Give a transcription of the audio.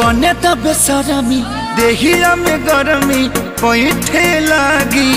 बने तब सरमी देहिया में गर्मी पैठे लागी